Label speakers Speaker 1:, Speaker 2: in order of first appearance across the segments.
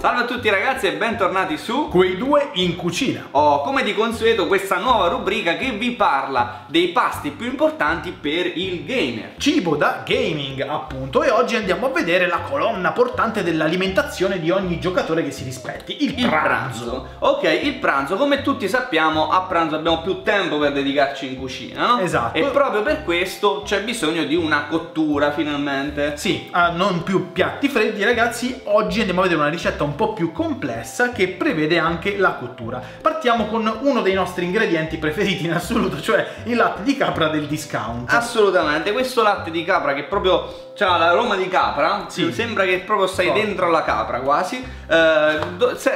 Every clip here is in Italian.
Speaker 1: Salve a tutti ragazzi e bentornati su
Speaker 2: Quei due in cucina.
Speaker 1: Ho come di consueto questa nuova rubrica che vi parla dei pasti più importanti per il gamer.
Speaker 2: Cibo da gaming, appunto, e oggi andiamo a vedere la colonna portante dell'alimentazione di ogni giocatore che si rispetti, il,
Speaker 1: Il
Speaker 2: pranzo.
Speaker 1: pranzo. Ok, il pranzo, come tutti sappiamo, a pranzo abbiamo più tempo per dedicarci in cucina, no?
Speaker 2: Esatto.
Speaker 1: E proprio per questo c'è bisogno di una cottura finalmente.
Speaker 2: Sì, ah, non più piatti freddi, ragazzi. Oggi andiamo a vedere una ricetta un po' più complessa che prevede anche la cottura. Partiamo con uno dei nostri ingredienti preferiti in assoluto, cioè il latte di capra del discount.
Speaker 1: Assolutamente, questo latte di capra che proprio ha l'aroma di capra,
Speaker 2: Sì.
Speaker 1: sembra che proprio stai
Speaker 2: Forte.
Speaker 1: dentro la capra quasi, eh,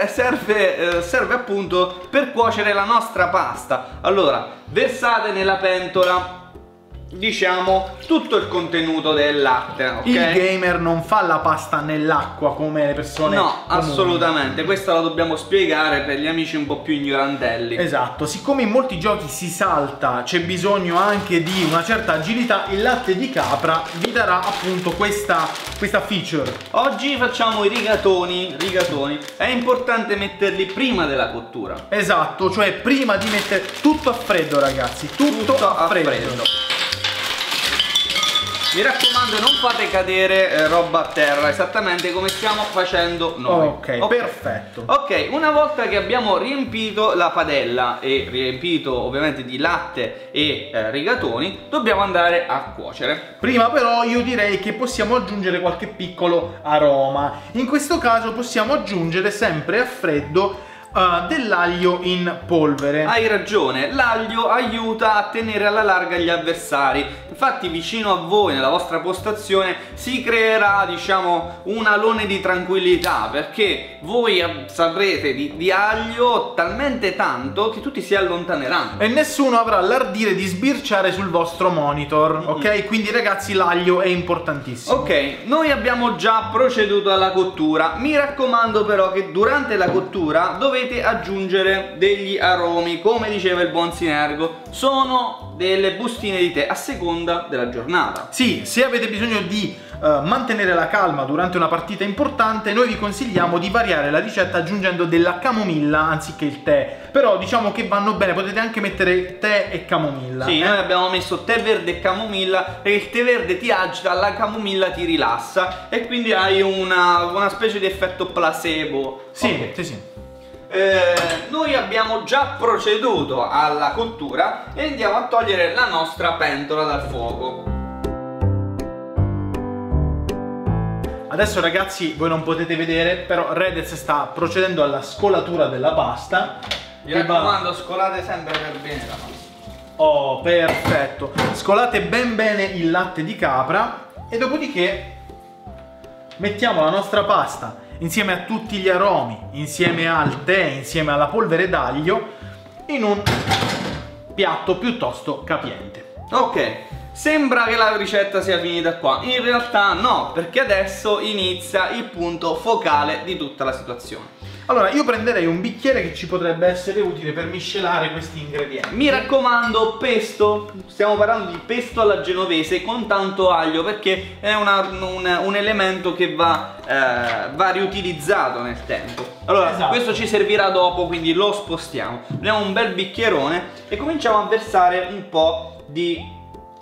Speaker 1: serve, eh, serve appunto per cuocere la nostra pasta. Allora, versate nella pentola, diciamo, tutto il contenuto del latte, ok?
Speaker 2: Il gamer non fa la pasta nell'acqua come le persone
Speaker 1: No,
Speaker 2: comuni.
Speaker 1: assolutamente, questa la dobbiamo spiegare per gli amici un po' più ignorantelli.
Speaker 2: Esatto, siccome in molti giochi si salta, c'è bisogno anche di una certa agilità, il latte di capra vi darà appunto questa, questa feature.
Speaker 1: Oggi facciamo i rigatoni, rigatoni. È importante metterli prima della cottura.
Speaker 2: Esatto, cioè prima di mettere tutto a freddo ragazzi, tutto, a, freddo.
Speaker 1: Mi raccomando non fate cadere eh, roba a terra esattamente come stiamo facendo noi.
Speaker 2: Ok, perfetto.
Speaker 1: Ok, una volta che abbiamo riempito la padella e riempito ovviamente di latte e eh, rigatoni, dobbiamo andare a cuocere.
Speaker 2: Prima però io direi che possiamo aggiungere qualche piccolo aroma. In questo caso possiamo aggiungere sempre a freddo eh, dell'aglio in polvere.
Speaker 1: Hai ragione, l'aglio aiuta a tenere alla larga gli avversari. Infatti vicino a voi, nella vostra postazione, si creerà, diciamo, un alone di tranquillità perché voi saprete di, di aglio talmente tanto che tutti si allontaneranno.
Speaker 2: E nessuno avrà l'ardire di sbirciare sul vostro monitor, ok? Quindi ragazzi l'aglio è importantissimo.
Speaker 1: Ok, noi abbiamo già proceduto alla cottura. Mi raccomando però che durante la cottura dovete aggiungere degli aromi, come diceva il buon Sinergo. Sono delle bustine di tè a seconda della giornata.
Speaker 2: Sì, se avete bisogno di eh, mantenere la calma durante una partita importante, noi vi consigliamo di variare la ricetta aggiungendo della camomilla anziché il tè. Però diciamo che vanno bene, potete anche mettere tè e camomilla.
Speaker 1: Sì,
Speaker 2: eh?
Speaker 1: noi abbiamo messo tè verde e camomilla perché il tè verde ti agita, la camomilla ti rilassa e quindi hai una, una specie di effetto placebo.
Speaker 2: Sì,
Speaker 1: Ok.
Speaker 2: sì, sì.
Speaker 1: Eh, noi abbiamo già proceduto alla cottura e andiamo a togliere la nostra pentola dal fuoco.
Speaker 2: Adesso ragazzi voi non potete vedere, però Redez sta procedendo alla scolatura della pasta.
Speaker 1: Mi
Speaker 2: Che va-
Speaker 1: raccomando, scolate sempre per bene la pasta.
Speaker 2: Oh, perfetto. Scolate ben bene il latte di capra e dopodiché mettiamo la nostra pasta insieme a tutti gli aromi, insieme al tè, insieme alla polvere d'aglio in un piatto piuttosto capiente.
Speaker 1: Ok, sembra che la ricetta sia finita qua. In realtà no, perché adesso inizia il punto focale di tutta la situazione.
Speaker 2: Allora, io prenderei un bicchiere che ci potrebbe essere utile per miscelare questi ingredienti.
Speaker 1: Mi raccomando, pesto, stiamo parlando di pesto alla genovese con tanto aglio perché è una- un, un elemento che va, eh, va riutilizzato nel tempo. Allora,
Speaker 2: Esatto.
Speaker 1: questo ci servirà dopo, quindi lo spostiamo. Prendiamo un bel bicchierone e cominciamo a versare un po' di...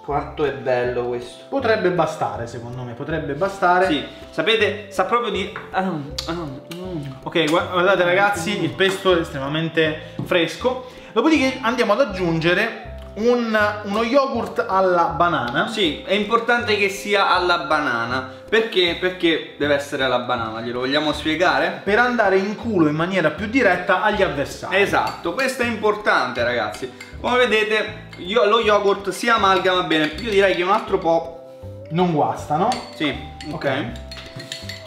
Speaker 1: Quanto è bello questo.
Speaker 2: Potrebbe bastare, secondo me, potrebbe bastare.
Speaker 1: Sì, sapete, sa proprio di... mm.
Speaker 2: Ok, gua- guardate ragazzi, il pesto è estremamente fresco. Dopodiché andiamo ad aggiungere un- uno yogurt alla banana.
Speaker 1: Sì, è importante che sia alla banana. Perché? Perché deve essere alla banana, glielo vogliamo spiegare?
Speaker 2: Per andare in culo in maniera più diretta agli avversari.
Speaker 1: Esatto, questo è importante ragazzi. Come vedete, io- lo yogurt si amalgama bene. Io direi che un altro po'...
Speaker 2: Non guasta, no?
Speaker 1: Sì, ok.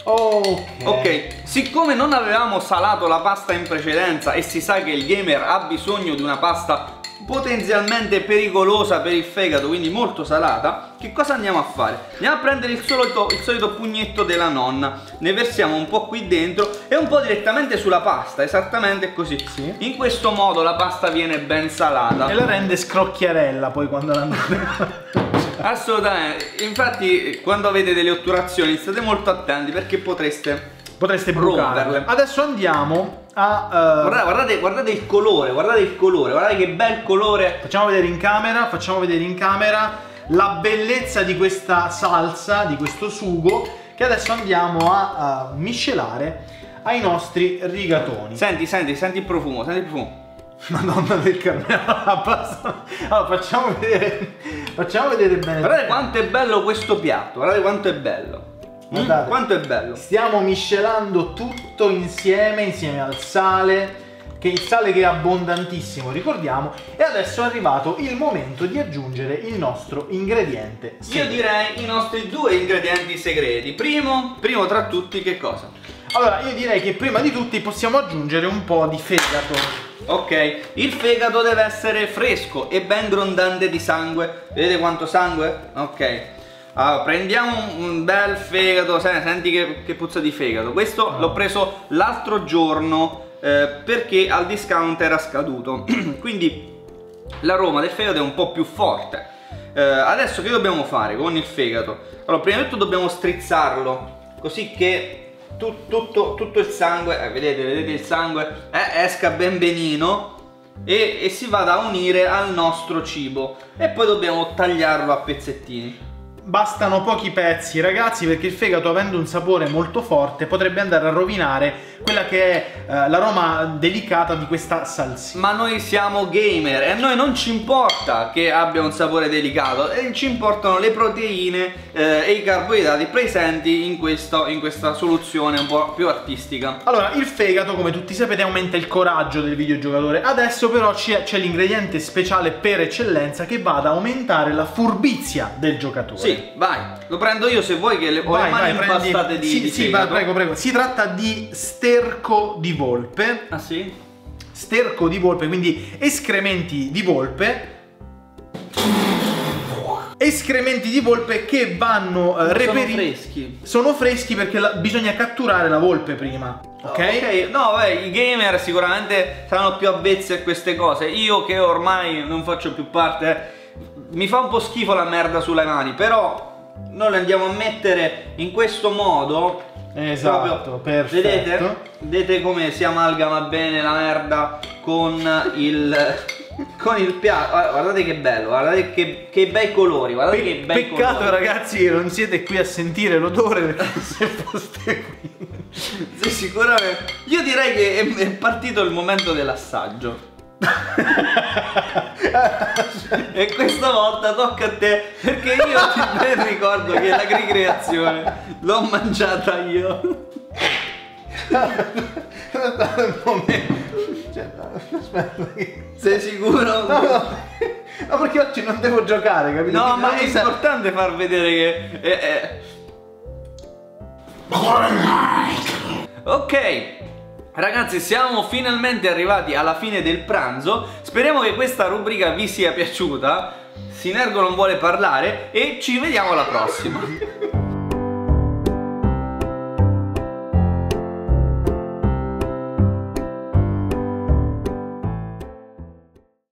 Speaker 2: Ok.
Speaker 1: Ok, siccome non avevamo salato la pasta in precedenza e si sa che il gamer ha bisogno di una pasta potenzialmente pericolosa per il fegato, quindi molto salata, che cosa andiamo a fare? Andiamo a prendere il solito, il solito pugnetto della nonna, ne versiamo un po' qui dentro e un po' direttamente sulla pasta, esattamente così.
Speaker 2: Sì.
Speaker 1: In questo modo la pasta viene ben salata.
Speaker 2: E la rende scrocchiarella poi quando la andate.
Speaker 1: Assolutamente, infatti quando avete delle otturazioni state molto attenti perché potreste
Speaker 2: potreste brucarle.
Speaker 1: romperle.
Speaker 2: Adesso andiamo a... eh,
Speaker 1: Guardate, guardate, guardate il colore, guardate il colore, guardate che bel colore.
Speaker 2: Facciamo vedere in camera, facciamo vedere in camera la bellezza di questa salsa, di questo sugo, che adesso andiamo a, a miscelare ai nostri rigatoni.
Speaker 1: Senti, senti, senti il profumo, senti il profumo.
Speaker 2: Madonna del Carmelo, basta. Allora, facciamo vedere, facciamo vedere bene.
Speaker 1: Guardate quanto è bello questo piatto, guardate quanto è bello. Mm?
Speaker 2: Guardate.
Speaker 1: Quanto è bello.
Speaker 2: Stiamo miscelando tutto insieme, insieme al sale, che il sale che è abbondantissimo, ricordiamo, e adesso è arrivato il momento di aggiungere il nostro ingrediente.
Speaker 1: Io
Speaker 2: segreto.
Speaker 1: direi i nostri due ingredienti segreti. Primo, primo tra tutti che cosa?
Speaker 2: Allora, io direi che prima di tutti possiamo aggiungere un po' di fegato.
Speaker 1: Ok, il fegato deve essere fresco e ben grondante di sangue. Vedete quanto sangue? Ok. Allora, prendiamo un- bel fegato, se- senti che, che puzza di fegato. Questo
Speaker 2: Ah.
Speaker 1: l'ho preso l'altro giorno eh, perché al discount era scaduto. Quindi l'aroma del fegato è un po' più forte. Eh, adesso che dobbiamo fare con il fegato? Allora, prima di tutto dobbiamo strizzarlo così che tu- tutto, tutto il sangue, eh, vedete, vedete il sangue, eh, esca ben benino e, e si vada a unire al nostro cibo. E poi dobbiamo tagliarlo a pezzettini.
Speaker 2: Bastano pochi pezzi, ragazzi, perché il fegato, avendo un sapore molto forte, potrebbe andare a rovinare quella che è eh, l'aroma delicata di questa salsina.
Speaker 1: Ma noi siamo gamer e a noi non ci importa che abbia un sapore delicato, e ci importano le proteine eh, e i carboidrati presenti in, questo- in questa soluzione un po' più artistica.
Speaker 2: Allora, il fegato, come tutti sapete, aumenta il coraggio del videogiocatore. Adesso però c'è, l'ingrediente speciale per eccellenza che va ad aumentare la furbizia del giocatore.
Speaker 1: Sì, vai, lo prendo io se vuoi che le, ho le mani impastate di,
Speaker 2: sì,
Speaker 1: di
Speaker 2: sì, vai, prego, prego. Si tratta di sterco di volpe.
Speaker 1: Ah sì?
Speaker 2: Sterco di volpe, quindi escrementi di volpe. Escrementi di volpe che vanno eh,
Speaker 1: Sono
Speaker 2: reperiti.
Speaker 1: freschi.
Speaker 2: Sono freschi perché la- bisogna catturare la volpe prima. Ok?
Speaker 1: Ok, no, beh, i gamer sicuramente saranno più avvezzi a queste cose. Io che ormai non faccio più parte, mi fa un po' schifo la merda sulle mani, però noi le andiamo a mettere in questo modo.
Speaker 2: Esatto,
Speaker 1: proprio-. Vedete? Vedete come si amalgama bene la merda con il con il piatto. Guarda- Guardate che bello, guardate che, che bei colori, guardate che
Speaker 2: Pe-
Speaker 1: bei
Speaker 2: peccato
Speaker 1: colori.
Speaker 2: ragazzi che non siete qui a sentire l'odore perché se foste qui
Speaker 1: Sì, sicuramente. Io direi che è, è partito il momento dell'assaggio. E questa volta tocca a te perché io ti ben ricordo che la ricreazione l'ho mangiata io.
Speaker 2: Cioè, aspetta che-
Speaker 1: Sei sicuro?
Speaker 2: No, no, no, perché oggi non devo giocare, capito?
Speaker 1: No,
Speaker 2: Quindi
Speaker 1: ma è importante far vedere che. è- è- Ok, ragazzi, siamo finalmente arrivati alla fine del pranzo. Speriamo che questa rubrica vi sia piaciuta. Sinergo non vuole parlare e ci vediamo alla prossima.